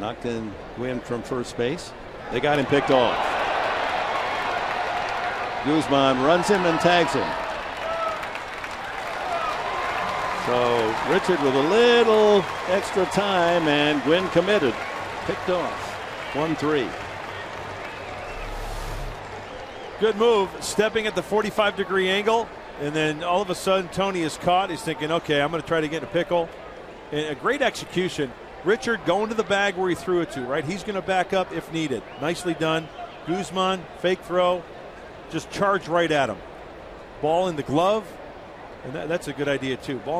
knocked in Gwynn from first base. They got him picked off. Guzman runs him and tags him. So Richard with a little extra time and Gwynn committed. Picked off. 1 3. Good move, stepping at the 45 degree angle, and then all of a sudden Tony is caught. He's thinking, okay, I'm going to try to get in a pickle. And a great execution. Richard going to the bag where he threw it to, right? He's going to back up if needed. Nicely done. Guzman, fake throw, just charge right at him. Ball in the glove, and that, that's a good idea too. Ball